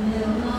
No.